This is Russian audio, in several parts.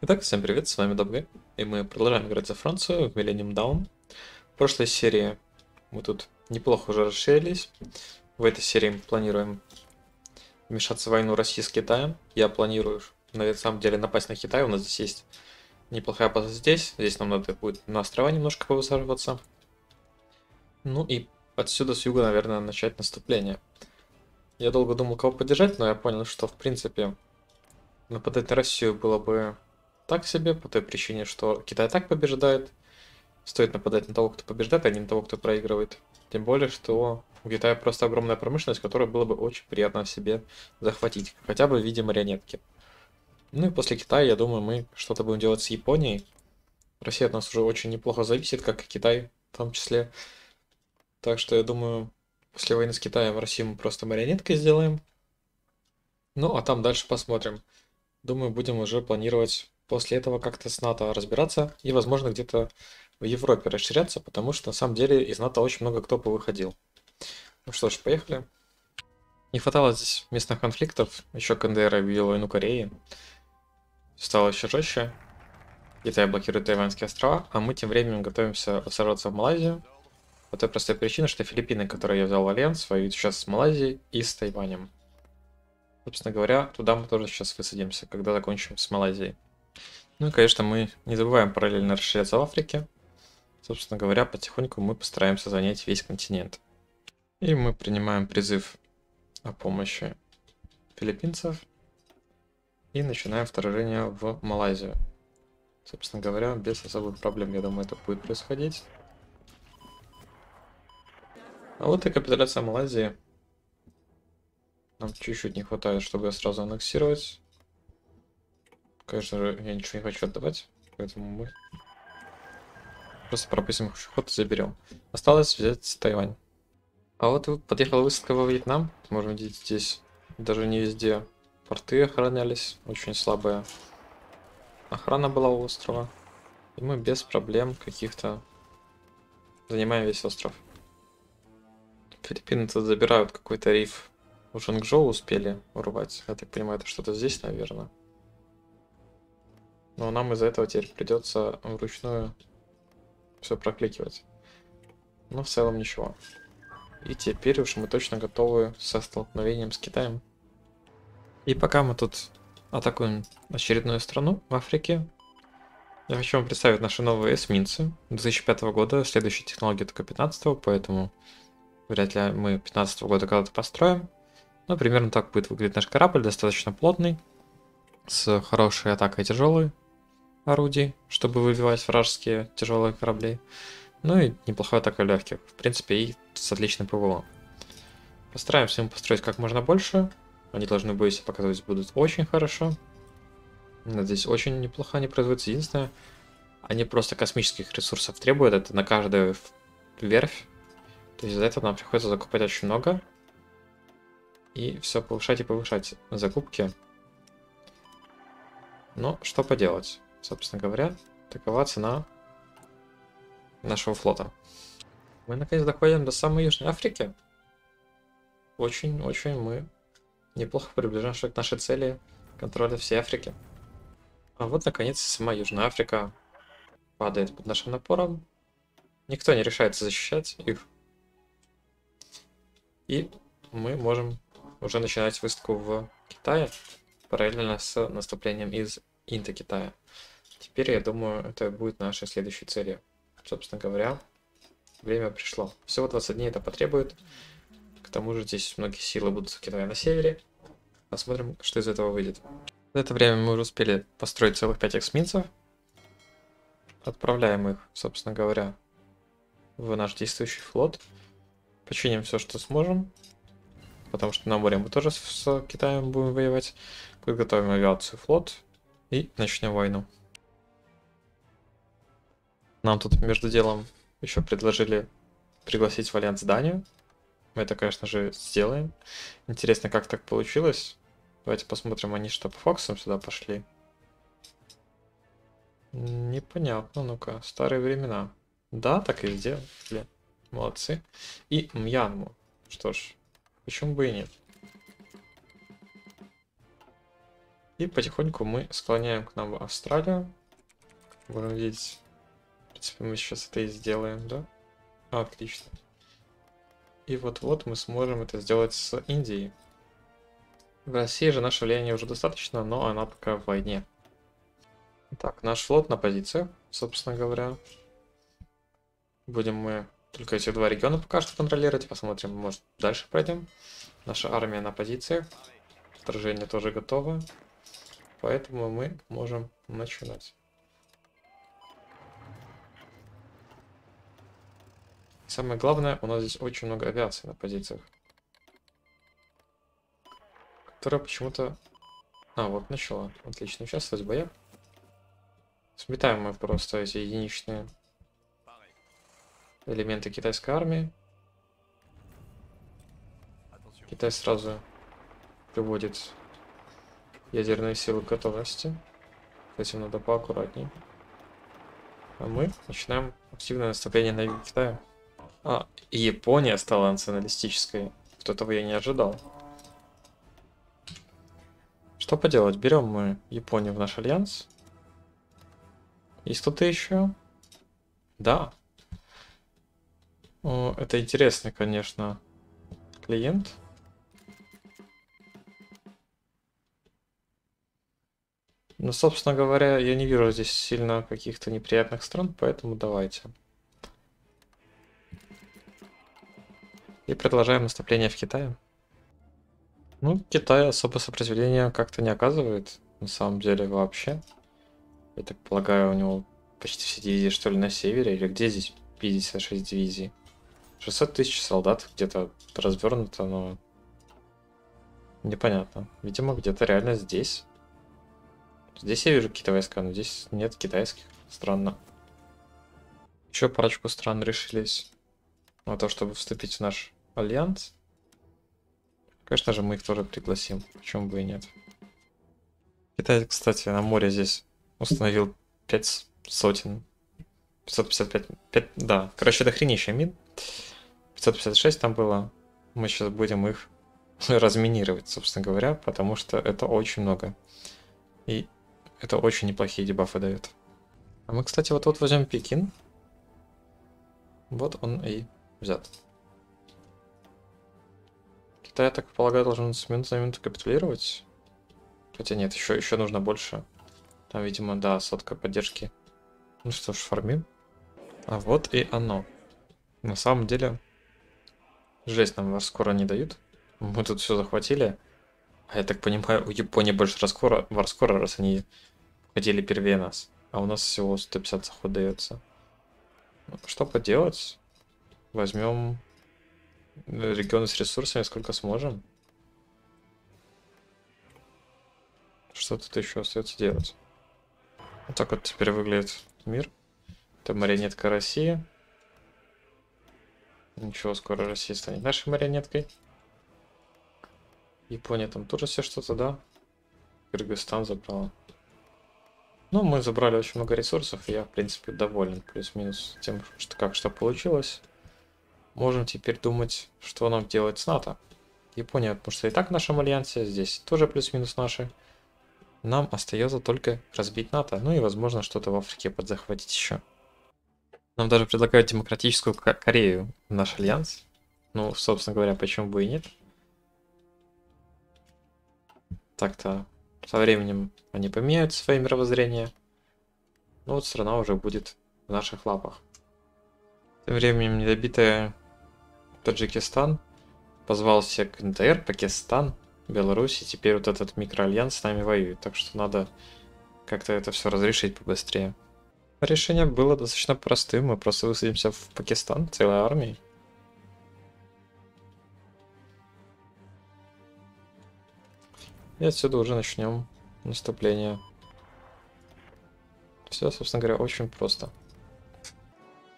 Итак, всем привет, с вами Добгай, и мы продолжаем играть за Францию в Millennium Down. В прошлой серии мы тут неплохо уже расширились. В этой серии мы планируем вмешаться в войну России с Китаем. Я планирую, на самом деле, напасть на Китай. У нас здесь есть неплохая база здесь. Здесь нам надо будет на острова немножко повысаживаться. Ну и отсюда с юга, наверное, начать наступление. Я долго думал, кого поддержать, но я понял, что, в принципе, нападать на Россию было бы так себе, по той причине, что Китай так побеждает. Стоит нападать на того, кто побеждает, а не на того, кто проигрывает. Тем более, что у Китая просто огромная промышленность, которую было бы очень приятно себе захватить, хотя бы в виде марионетки. Ну и после Китая, я думаю, мы что-то будем делать с Японией. Россия от нас уже очень неплохо зависит, как и Китай в том числе. Так что я думаю, после войны с Китаем в России мы просто марионеткой сделаем. Ну, а там дальше посмотрим. Думаю, будем уже планировать после этого как-то с НАТО разбираться и, возможно, где-то в Европе расширяться, потому что на самом деле из НАТО очень много кто повыходил. Ну что ж, поехали. Не хватало здесь местных конфликтов, еще КНДР объявил войну Кореи. Стало еще жестче. Китай блокирует Тайваньские острова, а мы тем временем готовимся сражаться в Малайзию. По той простой причине, что Филиппины, которые я взял в Альянс, воюют сейчас с Малайзией и с Тайванем. Собственно говоря, туда мы тоже сейчас высадимся, когда закончим с Малайзией. Ну и, конечно, мы не забываем параллельно расширяться в Африке. Собственно говоря, потихоньку мы постараемся занять весь континент. И мы принимаем призыв о помощи филиппинцев. И начинаем вторжение в Малайзию. Собственно говоря, без особых проблем, я думаю, это будет происходить. А вот и капитуляция Малайзии. Нам чуть-чуть не хватает, чтобы ее сразу аннексировать. Конечно же, я ничего не хочу отдавать, поэтому мы просто пропустим ход и заберем. Осталось взять Тайвань. А вот подъехала высадка во Вьетнам. Можем видеть здесь даже не везде порты охранялись. Очень слабая охрана была у острова. И мы без проблем каких-то занимаем весь остров. Филиппины тут забирают какой-то риф. У Шангжоу успели урвать. Я так понимаю, это что-то здесь, наверное. Но нам из-за этого теперь придется вручную все прокликивать. Но в целом ничего. И теперь уж мы точно готовы со столкновением с Китаем. И пока мы тут атакуем очередную страну в Африке, я хочу вам представить наши новые эсминцы 2005 года. Следующая технология только 15 поэтому вряд ли мы 15 года когда-то построим. Но примерно так будет выглядеть наш корабль, достаточно плотный, с хорошей атакой тяжелой, орудий, чтобы выбивать вражеские тяжелые корабли. Ну и неплохая атака легких. В принципе, и с отличным ПВО. Постараемся ему построить как можно больше. Они должны себя показывать будут очень хорошо. Здесь очень неплохо они производятся. Единственное, они просто космических ресурсов требуют. Это на каждую верфь. То есть из-за этого нам приходится закупать очень много. И все повышать и повышать закупки. Но что поделать собственно говоря, такова цена нашего флота. Мы наконец доходим до самой Южной Африки. Очень-очень мы неплохо приближаемся к нашей цели контроля всей Африки. А вот наконец сама Южная Африка падает под нашим напором. Никто не решается защищать их. И мы можем уже начинать выставку в Китае параллельно с наступлением из Индокитая. Теперь, я думаю, это будет нашей следующей целью. Собственно говоря, время пришло. Всего 20 дней это потребует. К тому же здесь многие силы будут Китае на севере. Посмотрим, что из этого выйдет. В это время мы уже успели построить целых 5 эсминцев. Отправляем их, собственно говоря, в наш действующий флот. Починим все, что сможем. Потому что на море мы тоже с Китаем будем воевать. Подготовим авиацию, флот. И начнем войну. Нам тут между делом еще предложили пригласить в Альянс Данию. Мы это, конечно же, сделаем. Интересно, как так получилось. Давайте посмотрим, они что, по Фоксам сюда пошли? Непонятно, ну-ка, старые времена. Да, так и сделали. Молодцы. И Мьянму. Что ж, почему бы и нет? И потихоньку мы склоняем к нам Австралию. Будем видеть. Принципе, мы сейчас это и сделаем, да? Отлично. И вот-вот мы сможем это сделать с Индией. В России же наше влияние уже достаточно, но она пока в войне. Так, наш флот на позициях, собственно говоря. Будем мы только эти два региона пока что контролировать. Посмотрим, может дальше пройдем. Наша армия на позициях. Вторжение тоже готово. Поэтому мы можем начинать. Самое главное, у нас здесь очень много авиации на позициях. Которая почему-то... А, вот начала. Отлично, участвовать в боях. Сметаем мы просто эти единичные элементы китайской армии. Китай сразу приводит ядерные силы к готовности. С этим надо поаккуратней. А мы начинаем активное наступление на юг Китая. А, Япония стала националистической. Вот этого я не ожидал. Что поделать? Берем мы Японию в наш альянс. Есть кто-то еще? Да. О, это интересный, конечно, клиент. Но, собственно говоря, я не вижу здесь сильно каких-то неприятных стран, поэтому давайте. Продолжаем наступление в Китае. Ну, Китай особо сопротивления как-то не оказывает, на самом деле, вообще. Я так полагаю, у него почти все дивизии, что ли, на севере, или где здесь 56 дивизий? 600 тысяч солдат где-то развернуто, но непонятно. Видимо, где-то реально здесь. Здесь я вижу какие-то войска, но здесь нет китайских. Странно. Еще парочку стран решились на то, чтобы вступить в наш альянс. Конечно же, мы их тоже пригласим. Почему бы и нет. Китай, кстати, на море здесь установил 5 сотен. 555. 5, да, короче, это хренища мин. 556 там было. Мы сейчас будем их разминировать, собственно говоря, потому что это очень много. И это очень неплохие дебафы дает. А мы, кстати, вот-вот возьмем Пекин. Вот он и взят. Китай, я так полагаю, должен с минуты на минуту капитулировать. Хотя нет, еще, еще нужно больше. Там, видимо, да, сотка поддержки. Ну что ж, фармим. А вот и оно. На самом деле, жесть нам вас скоро не дают. Мы тут все захватили. А я так понимаю, у Японии больше раскора, варскора, раз они ходили первее нас. А у нас всего 150 заход дается. Ну, что поделать? Возьмем регионы с ресурсами, сколько сможем. Что тут еще остается делать? Вот так вот теперь выглядит мир. Это марионетка России. Ничего, скоро Россия станет нашей марионеткой. Япония там тоже все что-то, да? Кыргызстан забрала. Ну, мы забрали очень много ресурсов, и я, в принципе, доволен. Плюс-минус тем, что как что получилось можем теперь думать, что нам делать с НАТО. Япония, потому что и так в нашем альянсе, здесь тоже плюс-минус наши. Нам остается только разбить НАТО, ну и, возможно, что-то в Африке подзахватить еще. Нам даже предлагают демократическую Корею в наш альянс. Ну, собственно говоря, почему бы и нет. Так-то со временем они поменяют свое мировоззрение. Ну вот страна уже будет в наших лапах. Тем временем недобитая Таджикистан позвался к НТР, Пакистан, Беларусь, и теперь вот этот микроальянс с нами воюет. Так что надо как-то это все разрешить побыстрее. Решение было достаточно простым. Мы просто высадимся в Пакистан целой армией. И отсюда уже начнем наступление. Все, собственно говоря, очень просто.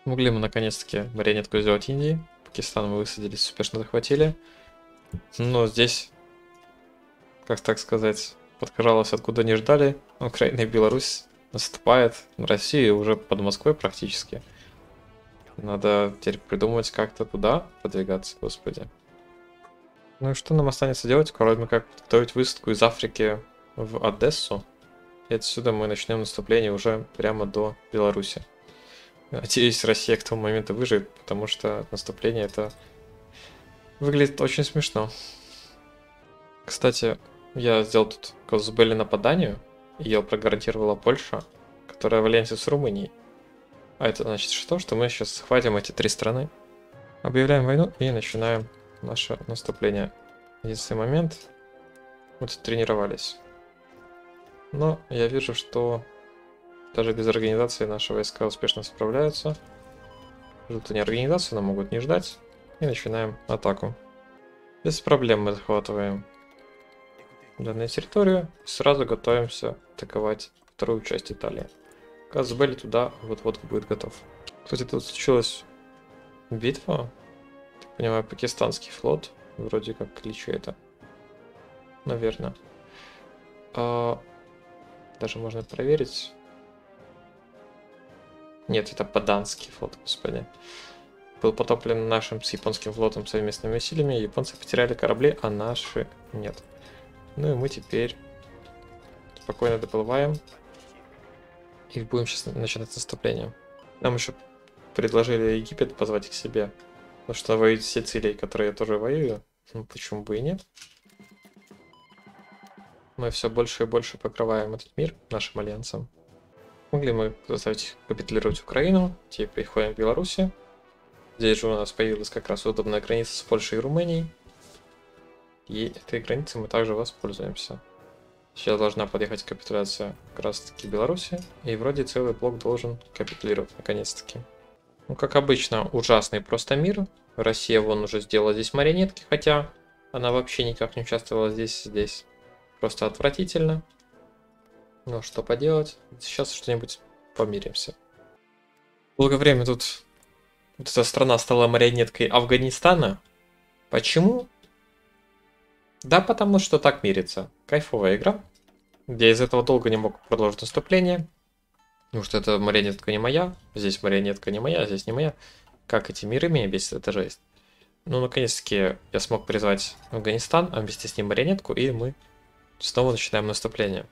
Могли мы наконец-таки марионетку сделать Индии. Пакистан мы высадились, успешно захватили. Но здесь, как так сказать, подкралось откуда не ждали. Украина и Беларусь наступает на Россию уже под Москвой практически. Надо теперь придумать как-то туда подвигаться, господи. Ну и что нам останется делать, кроме как готовить высадку из Африки в Одессу. И отсюда мы начнем наступление уже прямо до Беларуси. Надеюсь, Россия к тому моменту выживет, потому что наступление это выглядит очень смешно. Кстати, я сделал тут Козубели нападанию, и ее прогарантировала Польша, которая в альянсе с Румынией. А это значит что? Что мы сейчас схватим эти три страны, объявляем войну и начинаем наше наступление. Единственный момент, мы тут тренировались. Но я вижу, что даже без организации наши войска успешно справляются. Ждут они организацию, но могут не ждать. И начинаем атаку. Без проблем мы захватываем данную территорию. Сразу готовимся атаковать вторую часть Италии. Казбель туда вот-вот будет готов. Кстати, тут случилась битва. Так понимаю, пакистанский флот. Вроде как кличу это. Наверное. А, даже можно проверить. Нет, это Паданский флот, господи. Был потоплен нашим с японским флотом совместными усилиями. Японцы потеряли корабли, а наши нет. Ну и мы теперь спокойно доплываем. И будем сейчас начинать наступление. Нам еще предложили Египет позвать к себе. Потому что воюют все цели, которые я тоже воюю. Ну почему бы и нет? Мы все больше и больше покрываем этот мир нашим альянсом. Могли мы заставить капитулировать Украину, теперь приходим к Беларуси. Здесь же у нас появилась как раз удобная граница с Польшей и Румынией. И этой границей мы также воспользуемся. Сейчас должна подъехать капитуляция как раз таки Беларуси. И вроде целый блок должен капитулировать наконец-таки. Ну, как обычно, ужасный просто мир. Россия вон уже сделала здесь марионетки, хотя она вообще никак не участвовала здесь, здесь. Просто отвратительно. Ну, что поделать. Сейчас что-нибудь помиримся. Долгое время тут вот эта страна стала марионеткой Афганистана. Почему? Да, потому что так мирится. Кайфовая игра. Я из этого долго не мог продолжить наступление. Потому что это марионетка не моя. Здесь марионетка не моя, здесь не моя. Как эти миры меня бесит, это жесть. Ну, наконец-таки я смог призвать Афганистан, а вместе с ним марионетку, и мы Снова начинаем наступление.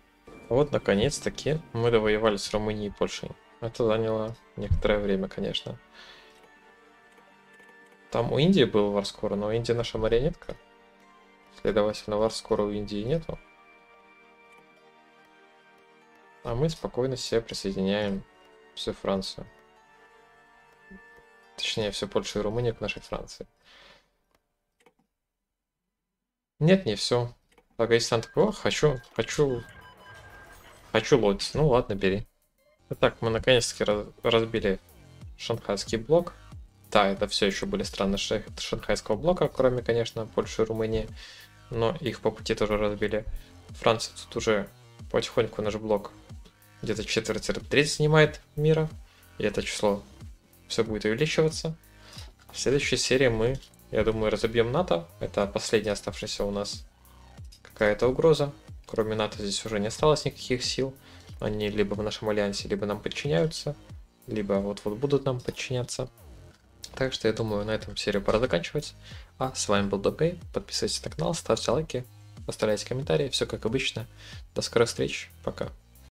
Вот, наконец-таки, мы довоевали с Румынией и Польшей. Это заняло некоторое время, конечно. Там у Индии был Варскоро, но у Индии наша марионетка. Следовательно, Варскоро у Индии нету. А мы спокойно себе присоединяем всю Францию. Точнее, всю Польшу и Румынию к нашей Франции. Нет, не все. Афганистан такой, хочу, хочу, хочу лодить. Ну ладно, бери. Итак, мы наконец-таки раз, разбили шанхайский блок. Да, это все еще были страны шанхайского блока, кроме, конечно, Польши и Румынии. Но их по пути тоже разбили. Франция тут уже потихоньку наш блок где-то четверть-треть занимает мира. И это число все будет увеличиваться. В следующей серии мы, я думаю, разобьем НАТО. Это последняя оставшаяся у нас какая-то угроза. Кроме НАТО здесь уже не осталось никаких сил. Они либо в нашем альянсе, либо нам подчиняются, либо вот-вот будут нам подчиняться. Так что я думаю, на этом серию пора заканчивать. А с вами был Добгей. Подписывайтесь на канал, ставьте лайки, оставляйте комментарии. Все как обычно. До скорых встреч. Пока.